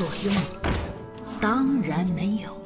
作用？当然没有。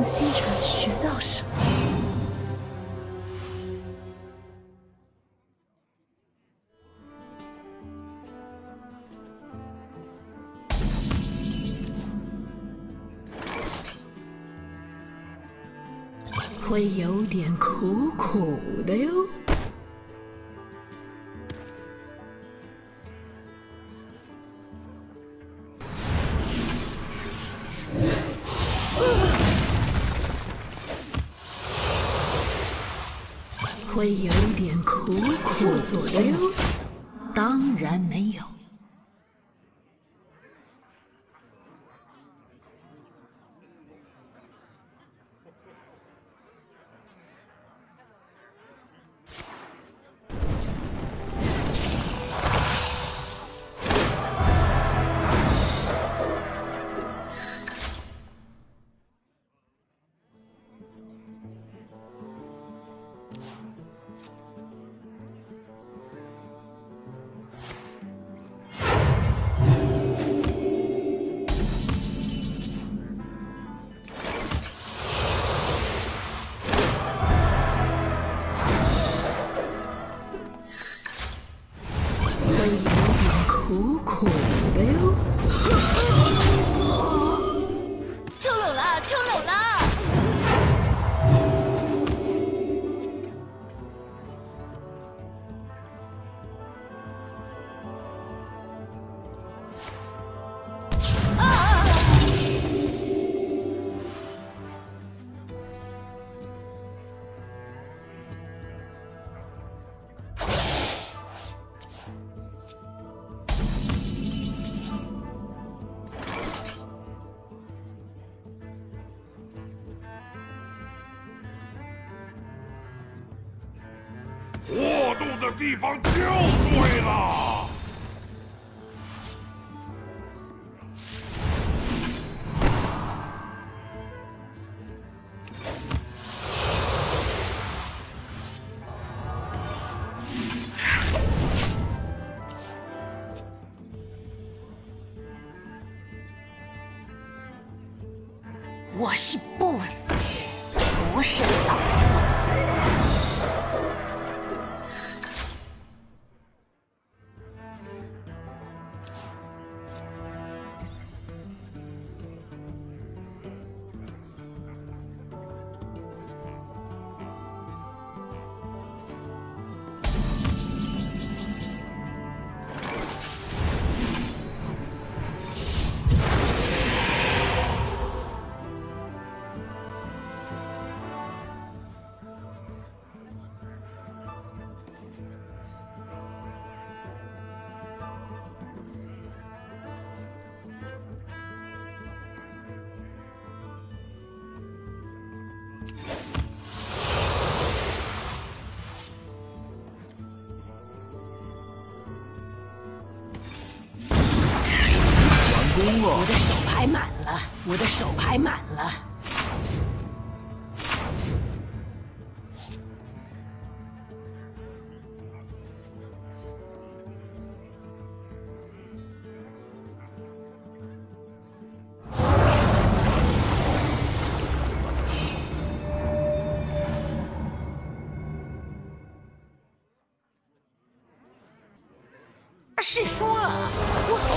从星辰学到什么？会有点苦苦的哟。会有点苦苦作用？当然没有。地方就对了。我是不死，不是老。我的手牌满了，我的手牌满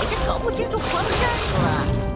已经搞不清楚狂战了。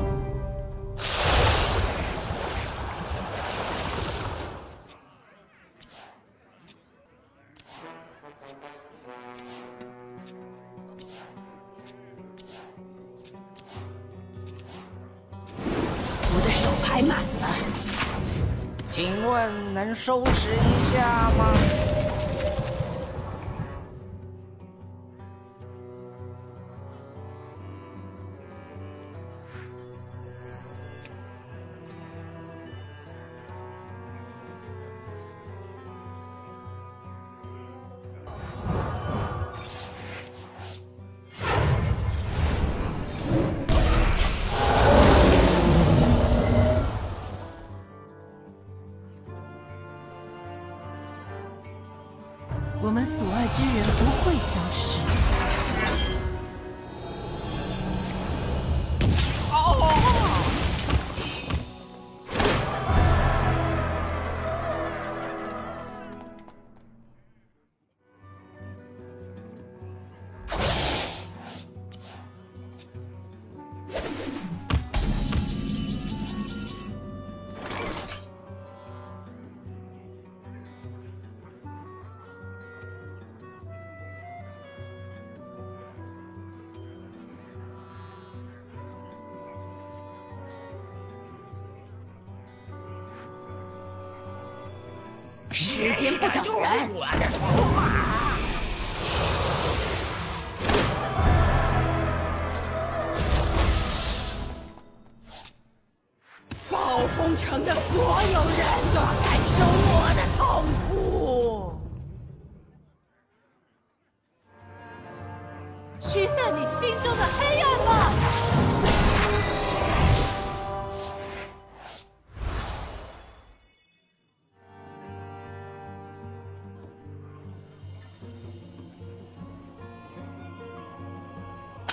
时间不等人。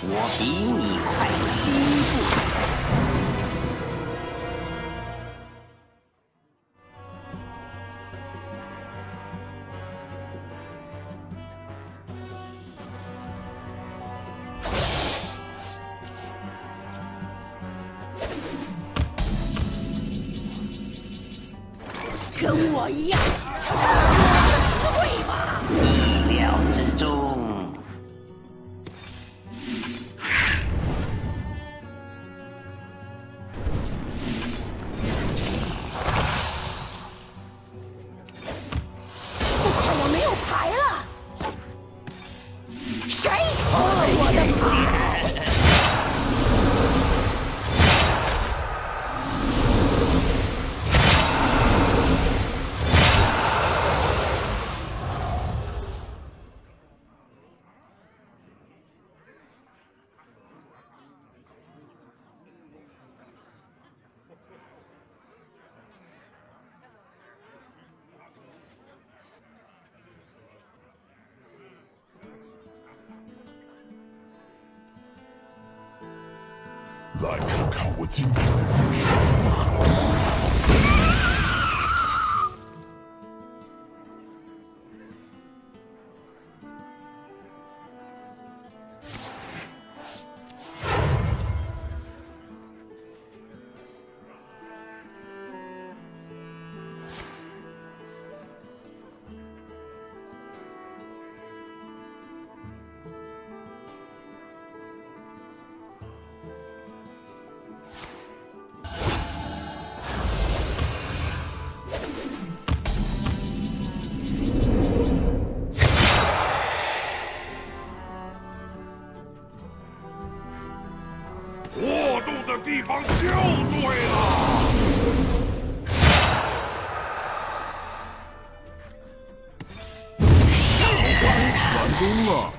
walking. 来看看我今天的运势。如何地方就对了。完工了。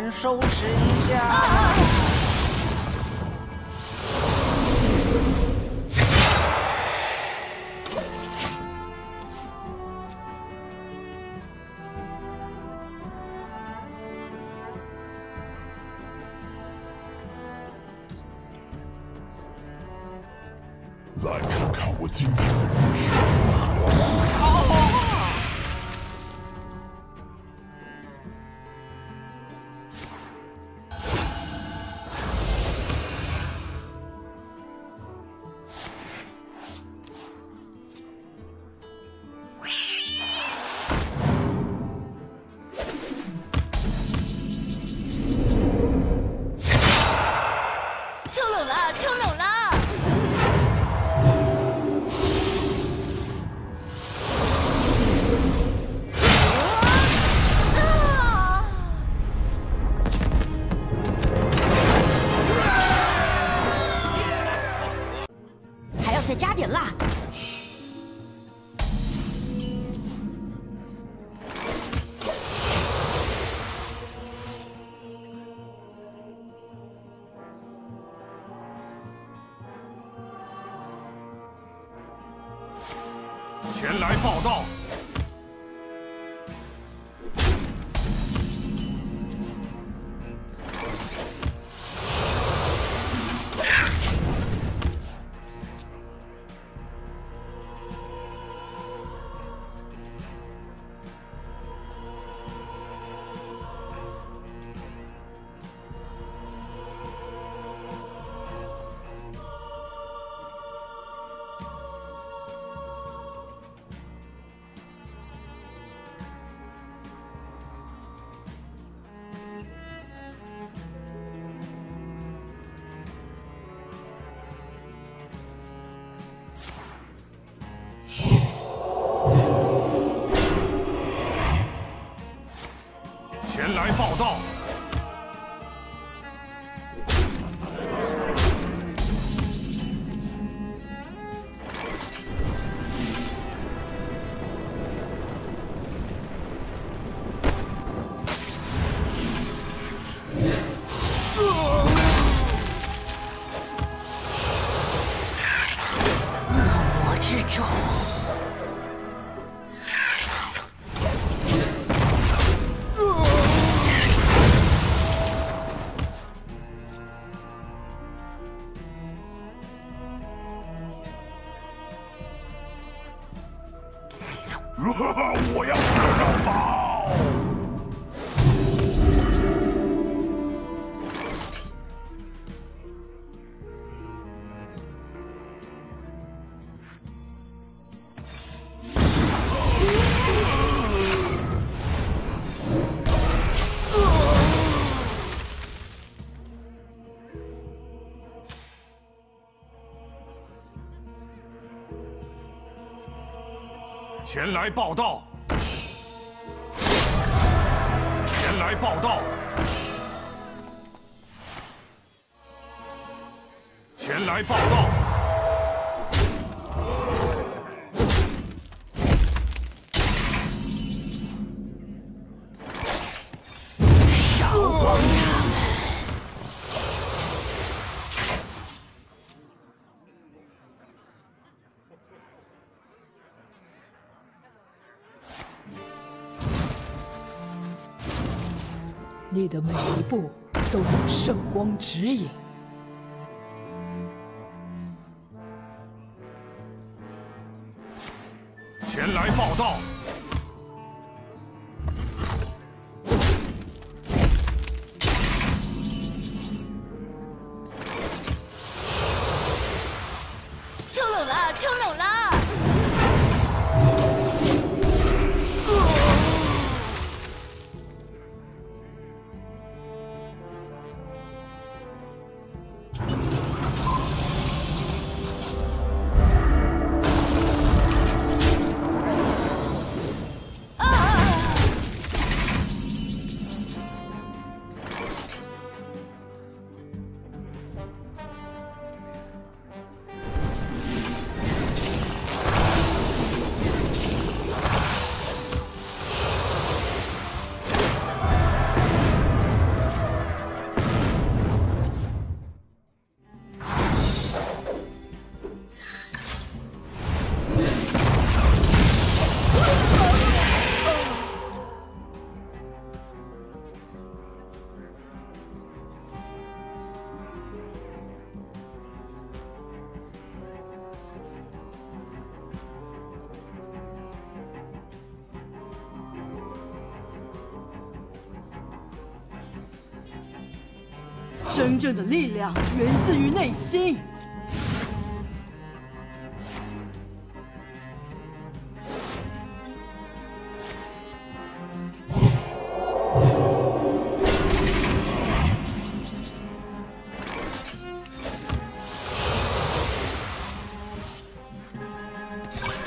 能收拾一下吗？来看看我今天的运势报道。来报道。前来报道。前来报道。你的每一步都有圣光指引。前来报道。正的力量源自于内心。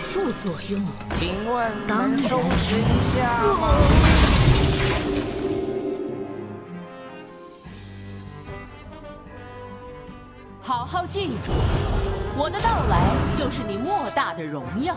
副作用，请问当然能收拾一下吗？记住，我的到来就是你莫大的荣耀。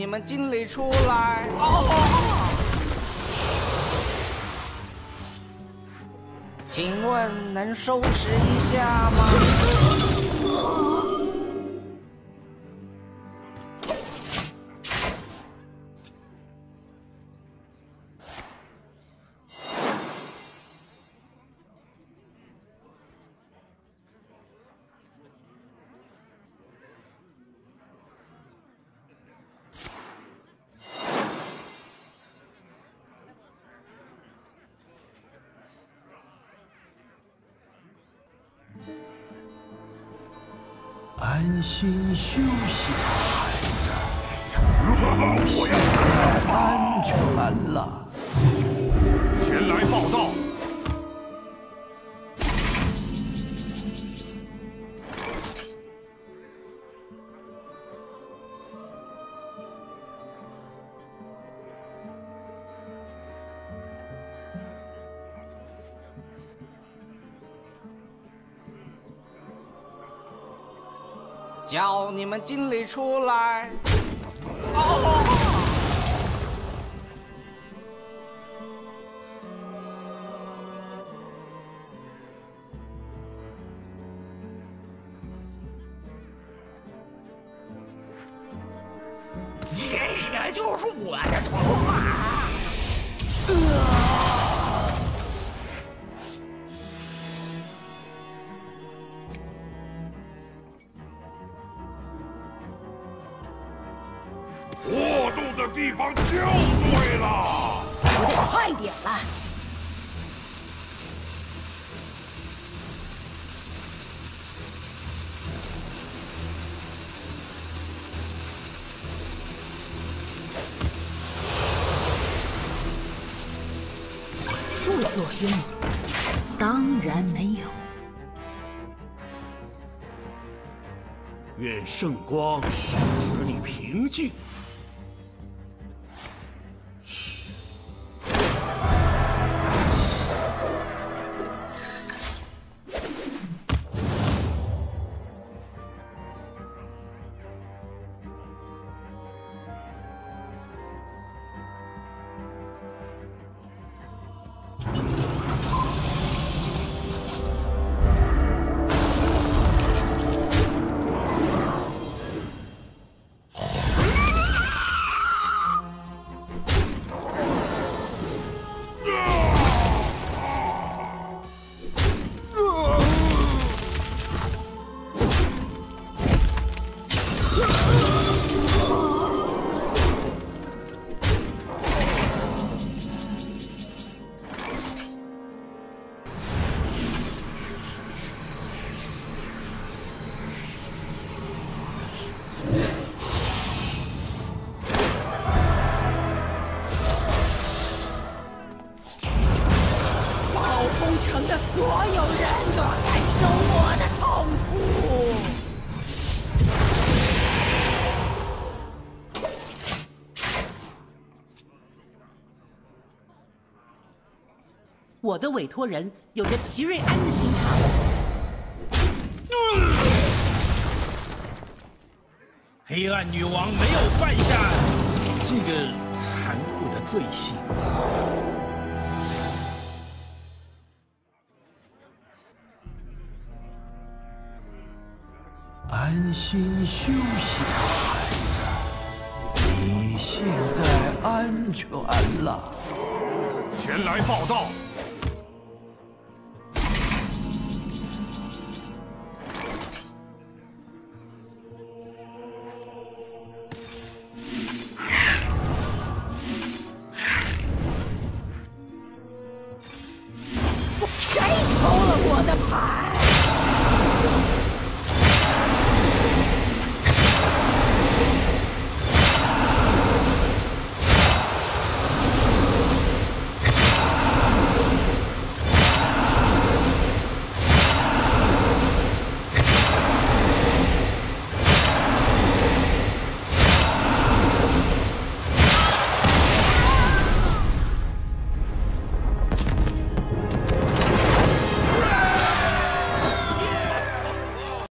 你们经理出来！请问能收拾一下吗？心休息吧，我要安全了。前来报道。你们经理出来！谢谢，就是我的筹码。过当然没有。愿圣光使你平静。我的委托人有着齐瑞安的心肠，黑暗女王没有犯下这个残酷的罪行。安心休息吧，孩子。你现在安全了。前来报道。